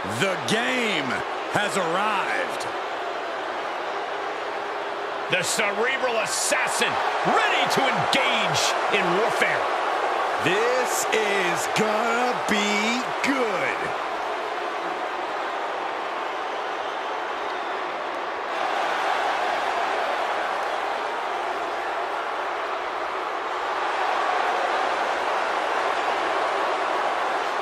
The game has arrived. The cerebral assassin, ready to engage in warfare. This is gonna be good.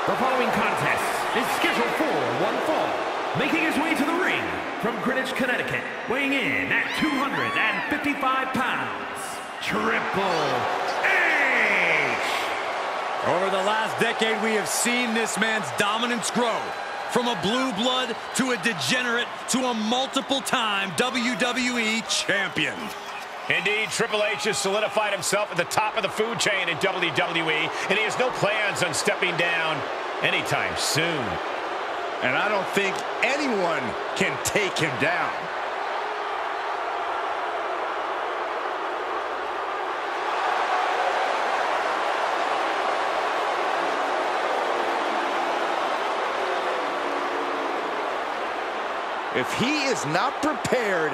The following contest is scheduled for one fall. Making his way to the ring from Greenwich, Connecticut, weighing in at 255 pounds, Triple H! Over the last decade, we have seen this man's dominance grow. From a blue blood to a degenerate to a multiple-time WWE champion. Indeed, Triple H has solidified himself at the top of the food chain in WWE, and he has no plans on stepping down anytime soon. And I don't think anyone can take him down. If he is not prepared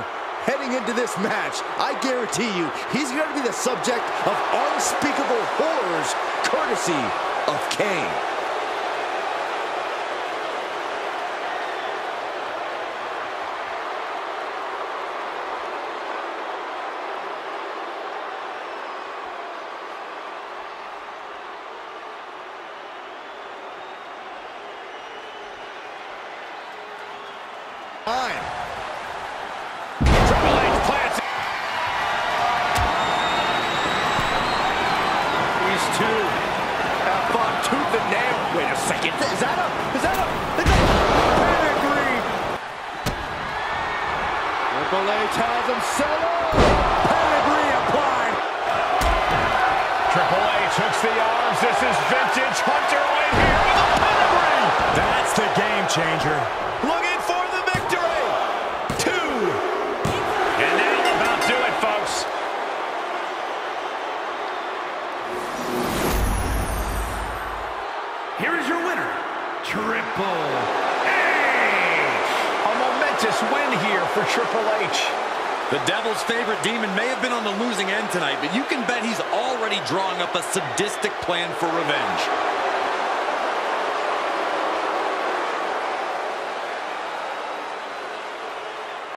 heading into this match, I guarantee you he's going to be the subject of unspeakable horrors courtesy of Kane. Fine. Triple H plants it. These two have fought tooth and nail. Wait a second. Is that a... Is that a... Is that a... Pedigree. Triple H has him set up. Pedigree applied. Triple H hooks the arms. This is vintage Hunter right here with a pedigree. That's the game changer. Looking for the victory. Two. And that'll about do it, folks. Here is your winner, Triple H! A momentous win here for Triple H. The Devil's favorite demon may have been on the losing end tonight, but you can bet he's already drawing up a sadistic plan for revenge.